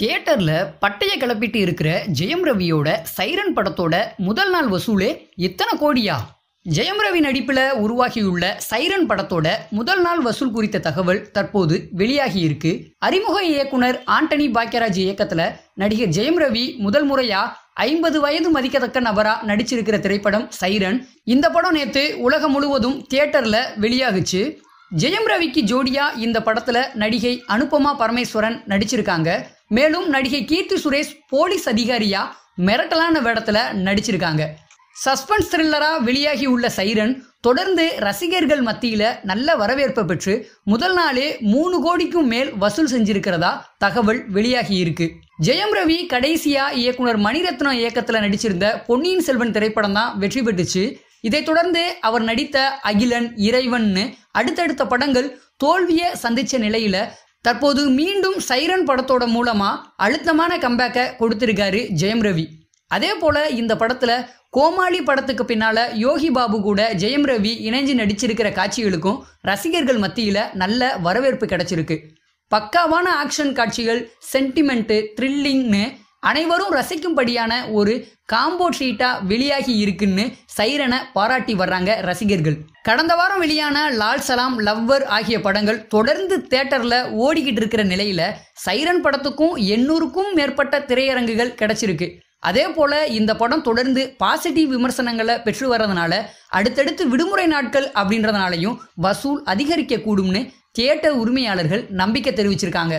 தியேட்டரில் பட்டையை கிளப்பிட்டு இருக்கிற ஜெயம் ரவியோட சைரன் படத்தோட முதல் நாள் வசூலே இத்தனை கோடியா? ஜெயம் ரவி நடிப்பில் உருவாகியுள்ள சைரன் படத்தோட முதல் நாள் வசூல் குறித்த தகவல் தற்போது வெளியாகி இருக்கு. அறிமுக இயக்குனர் ஆண்டனி பாக்கியராஜ் இயக்கத்தில் நடிகர் ஜெயம் ரவி முதல் முறையா ஐம்பது வயது மதிக்கத்தக்க நபரா நடிச்சிருக்கிற திரைப்படம் சைரன். இந்த படம் நேற்று உலகம் முழுவதும் தியேட்டரில் வெளியாகுச்சு. ஜெயம் ரவிக்கு ஜோடியா இந்த படத்துல நடிகை அனுபமா பரமேஸ்வரன் நடிச்சிருக்காங்க. மேலும் நடிகை கீர்த்தி சுரேஷ் போலீஸ் அதிகாரியா மிரட்டலான வேடத்துல நடிச்சிருக்காங்க. சஸ்பென்ஸ் த்ரில்லரா வெளியாகி உள்ள சைரன் தொடர்ந்து ரசிகர்கள் மத்தியில நல்ல வரவேற்பை பெற்று முதல் நாளே மூணு கோடிக்கும் மேல் வசூல் செஞ்சிருக்கிறதா தகவல் வெளியாகி இருக்கு. ஜெயம் ரவி கடைசியா இயக்குனர் மணிரத்னம் இயக்கத்துல நடிச்சிருந்த பொன்னியின் செல்வன் திரைப்படம் தான் வெற்றி பெற்றுச்சு. இதைத் தொடர்ந்து அவர் நடித்த அகிலன் இறைவன்னு அடுத்தடுத்த படங்கள் தோல்வியை சந்திச்ச நிலையில தற்போது மீண்டும் சைரன் படத்தோட மூலமா அழுத்தமான கம்பேக்கை கொடுத்திருக்காரு ஜெயம் ரவி. அதே போல இந்த படத்துல கோமாளி படத்துக்கு பின்னால யோகி பாபு கூட ஜெயம் ரவி இணைஞ்சு நடிச்சிருக்கிற காட்சிகளுக்கும் ரசிகர்கள் மத்தியில நல்ல வரவேற்பு கிடைச்சிருக்கு. பக்காவான ஆக்ஷன் காட்சிகள் சென்டிமெண்ட்டு த்ரில்லிங்னு அனைவரும் ரசிக்கும்படியான ஒரு காம்போ ஷீட்டா வெளியாகி இருக்குன்னு சைரனை பாராட்டி வர்றாங்க ரசிகர்கள். கடந்த வாரம் வெளியான லால் சலாம் லவ்வர் ஆகிய படங்கள் தொடர்ந்து தேட்டர்ல ஓடிக்கிட்டு இருக்கிற நிலையில சைரன் படத்துக்கும் எண்ணூறுக்கும் மேற்பட்ட திரையரங்குகள் கிடைச்சிருக்கு. அதே போல இந்த படம் தொடர்ந்து பாசிட்டிவ் விமர்சனங்களை பெற்று வர்றதுனால அடுத்தடுத்து விடுமுறை நாட்கள் அப்படின்றதுனாலையும் வசூல் அதிகரிக்க கூடும்னு தியேட்டர் உரிமையாளர்கள் நம்பிக்கை தெரிவிச்சிருக்காங்க.